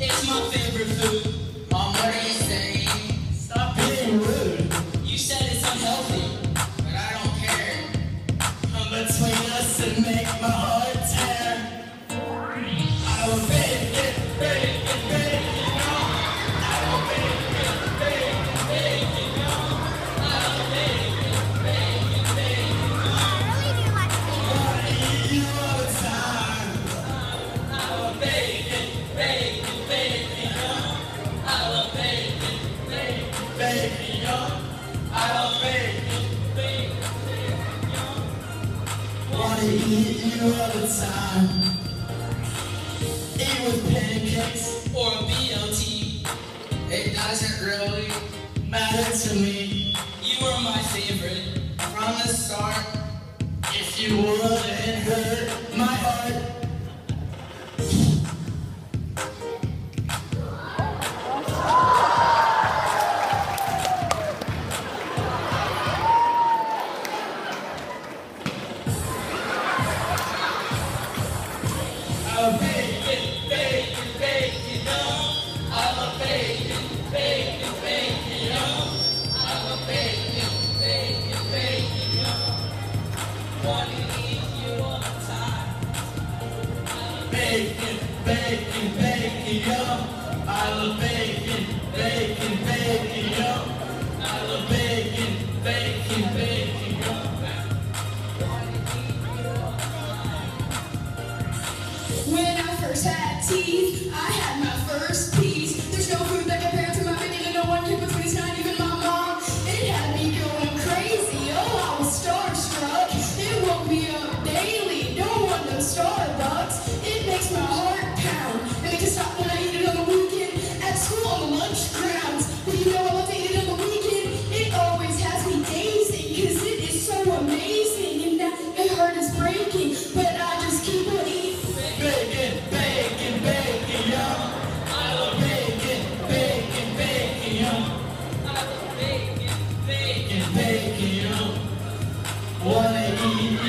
it's my favorite food. eat you all the time. Eat with pancakes or a BLT. It doesn't really matter to me. You were my favorite from the start. If you wouldn't hurt my heart. Bacon, bacon, bacon, yo. I love bacon, bacon, bacon, yo. I love bacon, bacon, bacon, yo. When I first had teeth, I had